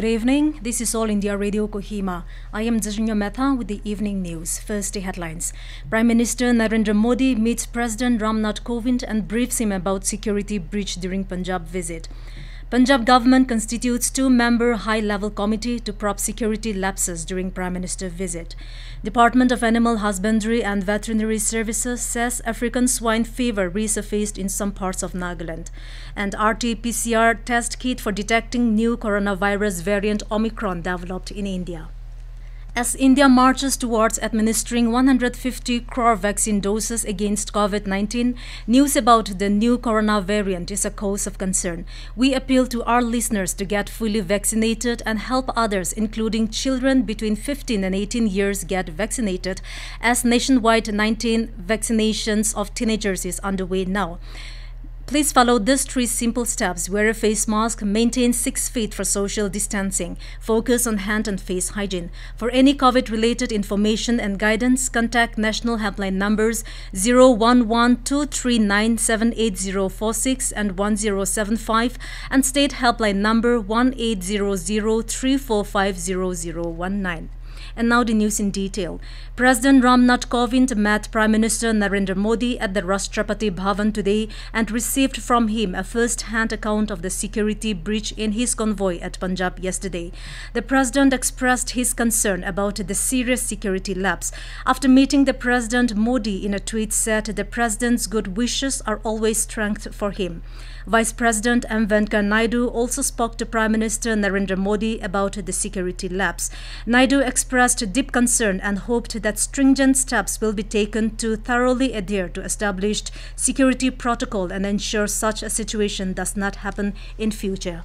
Good evening. This is All India Radio Kohima. I am Jajunya Metha with the evening news. First, the headlines. Prime Minister Narendra Modi meets President Ram Nath Kovind and briefs him about security breach during Punjab visit. Punjab government constitutes two-member high-level committee to probe security lapses during Prime Minister visit. Department of Animal Husbandry and Veterinary Services says African swine fever resurfaced in some parts of Nagaland. And RT-PCR test kit for detecting new coronavirus variant Omicron developed in India. As India marches towards administering 150 crore vaccine doses against COVID 19, news about the new corona variant is a cause of concern. We appeal to our listeners to get fully vaccinated and help others, including children between 15 and 18 years, get vaccinated, as nationwide 19 vaccinations of teenagers is underway now. Please follow these three simple steps. Wear a face mask, maintain 6 feet for social distancing, focus on hand and face hygiene. For any COVID-related information and guidance, contact national helpline numbers 011-239-78046 and 1075 and state helpline number 1800-345-0019. And now the news in detail. President Ram Nath Kovind met Prime Minister Narendra Modi at the Rashtrapati Bhavan today and received from him a first-hand account of the security breach in his convoy at Punjab yesterday. The president expressed his concern about the serious security lapse. After meeting the president, Modi in a tweet said the president's good wishes are always strength for him. Vice President M. Venkaiah Naidu also spoke to Prime Minister Narendra Modi about the security lapse. Naidu expressed deep concern and hoped that stringent steps will be taken to thoroughly adhere to established security protocol and ensure such a situation does not happen in future.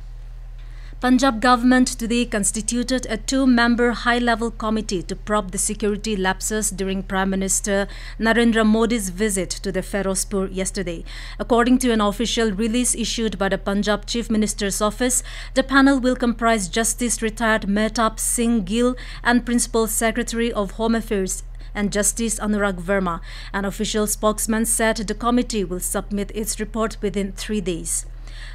Punjab government today constituted a two-member high-level committee to probe the security lapses during Prime Minister Narendra Modi's visit to the Ferozpur yesterday. According to an official release issued by the Punjab Chief Minister's office, the panel will comprise Justice retired Mehtab Singh Gill and Principal Secretary of Home Affairs and Justice Anurag Verma. An official spokesman said the committee will submit its report within three days.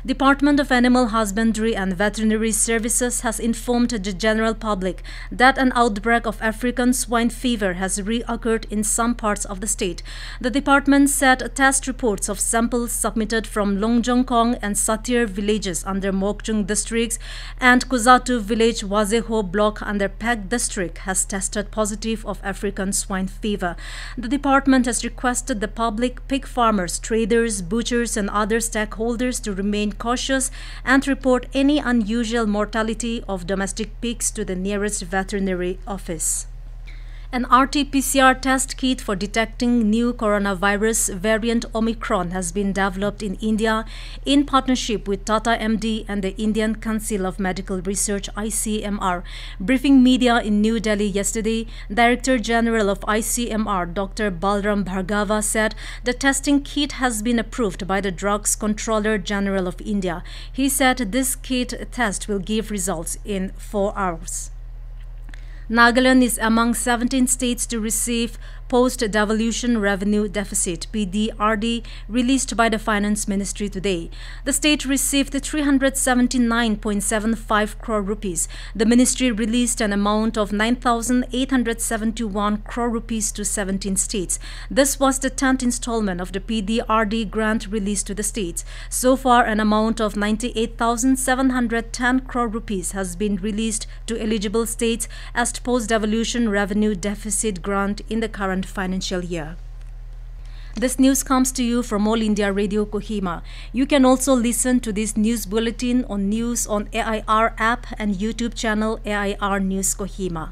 Department of Animal Husbandry and Veterinary Services has informed the general public that an outbreak of African swine fever has reoccurred in some parts of the state. The department said test reports of samples submitted from Longjongkong and Satir villages under Mokokchung districts and Kuzatu village Wazeho block under Phek district has tested positive of African swine fever. The department has requested the public, pig farmers, traders, butchers and other stakeholders to remain remain cautious and report any unusual mortality of domestic pigs to the nearest veterinary office. An RT-PCR test kit for detecting new coronavirus variant Omicron has been developed in India in partnership with Tata MD and the Indian Council of Medical Research ICMR. Briefing media in New Delhi yesterday, Director General of ICMR Dr. Balram Bhargava said the testing kit has been approved by the Drugs Controller General of India. He said this kit test will give results in 4 hours. Nagaland is among 17 states to receive Post-Devolution Revenue Deficit PDRD released by the Finance Ministry today. The state received 379.75 crore rupees. The ministry released an amount of 9,871 crore rupees to 17 states. This was the 10th installment of the PDRD grant released to the states. So far, an amount of 98,710 crore rupees has been released to eligible states as post-devolution revenue deficit grant in the current current financial year. This news comes to you from All India Radio Kohima. You can also listen to this news bulletin on News on AIR app and YouTube channel AIR News Kohima.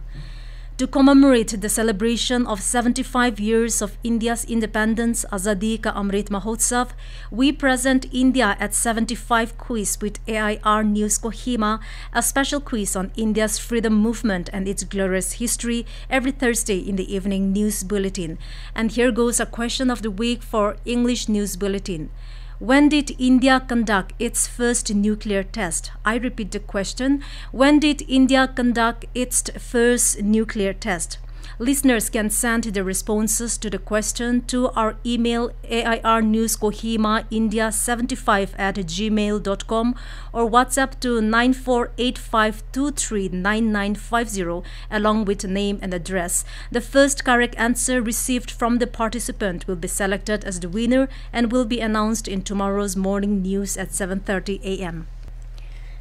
To commemorate the celebration of 75 years of India's independence, Azadi Ka Amrit Mahotsav, we present India at 75 quiz with AIR News Kohima, a special quiz on India's freedom movement and its glorious history every Thursday in the evening news bulletin. And here goes a question of the week for English News Bulletin. When did India conduct its first nuclear test? I repeat the question. When did India conduct its first nuclear test? Listeners can send their responses to the question to our email airnewskohimaindia75 at gmail.com or WhatsApp to 9485239950 along with name and address. The first correct answer received from the participant will be selected as the winner and will be announced in tomorrow's morning news at 7:30 a.m.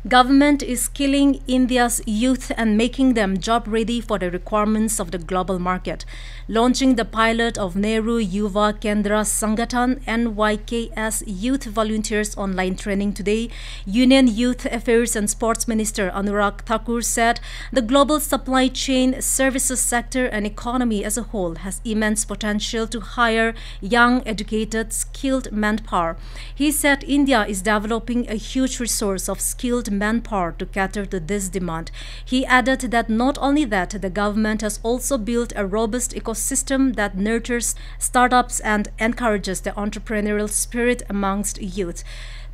Government is skilling India's youth and making them job ready for the requirements of the global market. Launching the pilot of Nehru Yuva Kendra Sangathan NYKS Youth Volunteers online training today, Union Youth Affairs and Sports Minister Anurag Thakur said the global supply chain, services sector and economy as a whole has immense potential to hire young, educated, skilled manpower. He said India is developing a huge resource of skilled manpower to cater to this demand. He added that not only that, the government has also built a robust ecosystem that nurtures startups and encourages the entrepreneurial spirit amongst youth.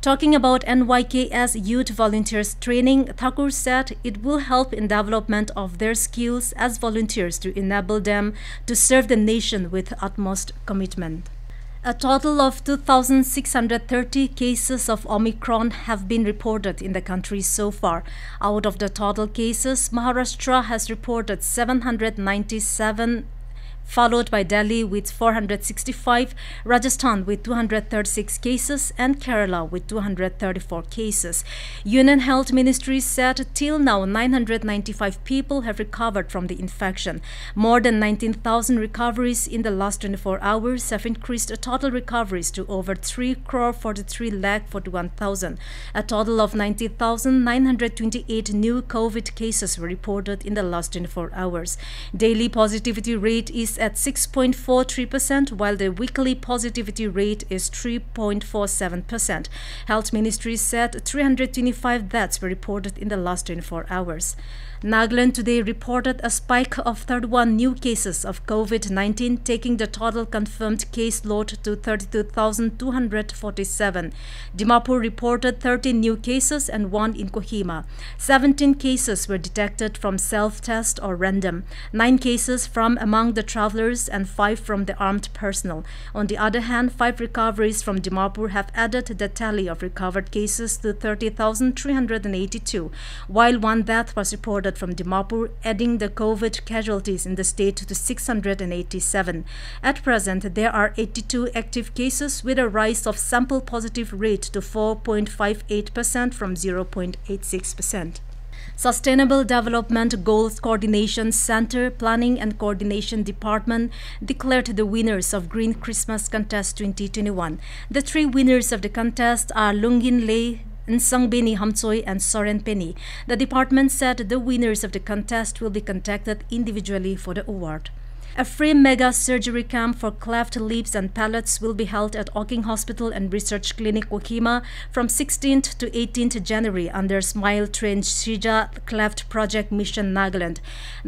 Talking about NYKS Youth Volunteers Training, Thakur said it will help in development of their skills as volunteers to enable them to serve the nation with utmost commitment. A total of 2,630 cases of Omicron have been reported in the country so far. Out of the total cases, Maharashtra has reported 797 followed by Delhi with 465, Rajasthan with 236 cases, and Kerala with 234 cases. Union Health Ministry said till now 995 people have recovered from the infection. More than 19,000 recoveries in the last 24 hours have increased total recoveries to over 3 crore 43 lakh 41,000. A total of 90,928 new COVID cases were reported in the last 24 hours. Daily positivity rate is at 6.43%, while the weekly positivity rate is 3.47%. Health Ministry said 325 deaths were reported in the last 24 hours. Nagaland today reported a spike of 31 new cases of COVID-19, taking the total confirmed case load to 32,247. Dimapur reported 13 new cases and one in Kohima. 17 cases were detected from self-test or random, 9 cases from among the and 5 from the armed personnel. On the other hand, 5 recoveries from Dimapur have added the tally of recovered cases to 30,382, while one death was reported from Dimapur, adding the COVID casualties in the state to 687. At present, there are 82 active cases with a rise of sample positive rate to 4.58% from 0.86%. Sustainable Development Goals Coordination Center Planning and Coordination Department declared the winners of Green Christmas Contest 2021. The three winners of the contest are Lungin Lei, Nsangbeni Hamtsoi and Soren Penny. The department said the winners of the contest will be contacted individually for the award. A free mega surgery camp for cleft lips and palates will be held at Oking Hospital and Research Clinic Kohima from 16th to 18th January under Smile Train Shija Cleft Project Mission Nagaland.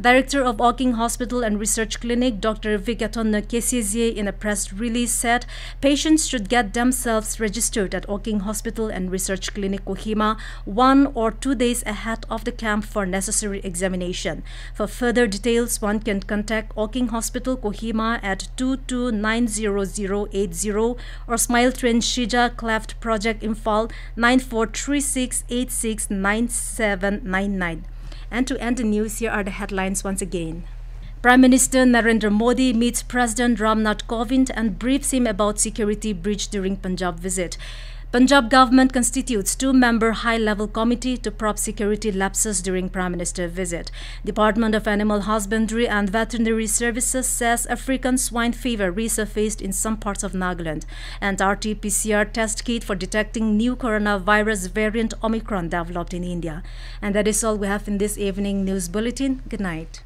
Director of Oking Hospital and Research Clinic, Dr. Vigaton Kesizie, in a press release said patients should get themselves registered at Oking Hospital and Research Clinic Kohima one or two days ahead of the camp for necessary examination. For further details, one can contact Oking Hospital Kohima at 2290080 or Smile Train Shija Cleft Project Imphal 9436869799. And to end the news, here are the headlines once again. Prime Minister Narendra Modi meets President Ram Nath Kovind and briefs him about security breach during Punjab visit. Punjab government constitutes two-member high-level committee to probe security lapses during Prime Minister visit. Department of Animal Husbandry and Veterinary Services says African swine fever resurfaced in some parts of Nagaland and RT-PCR test kit for detecting new coronavirus variant Omicron developed in India. And that is all we have in this evening news bulletin. Good night.